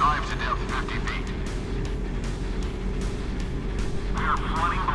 Dive to depth 50 feet. We are flooding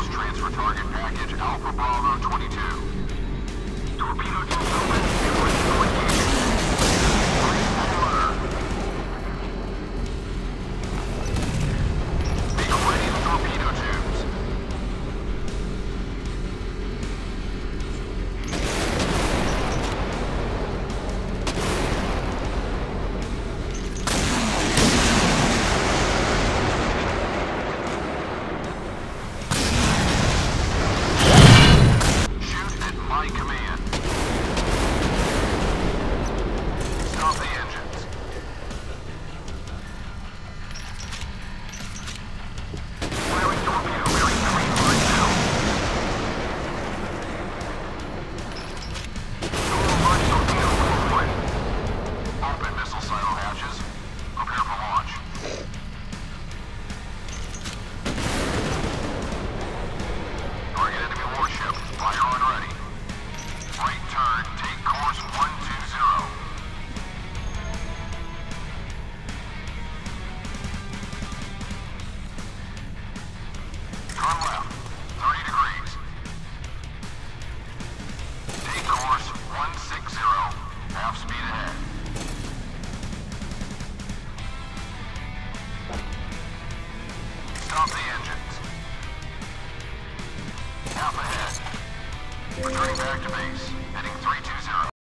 Jones transfer target package Alpha Bravo 22. Torpedo tubes open and back to base.